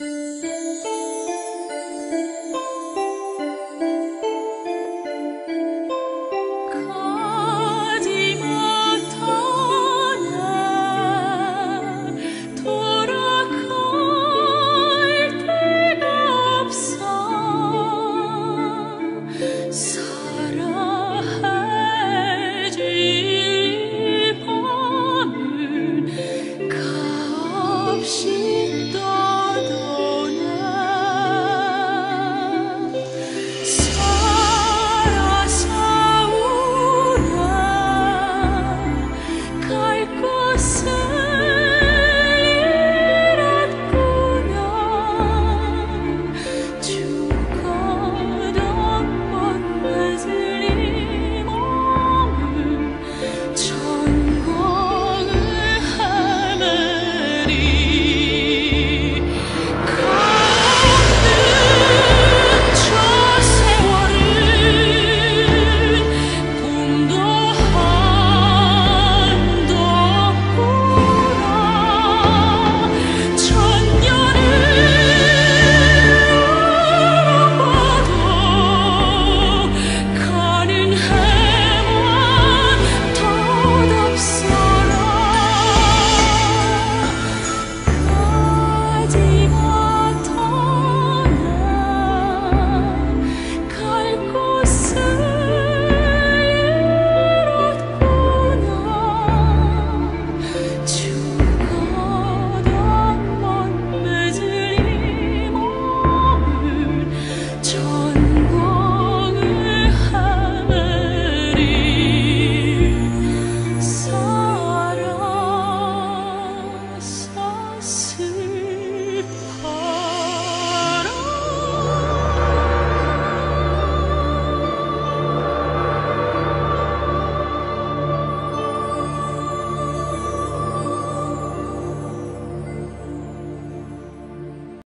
Música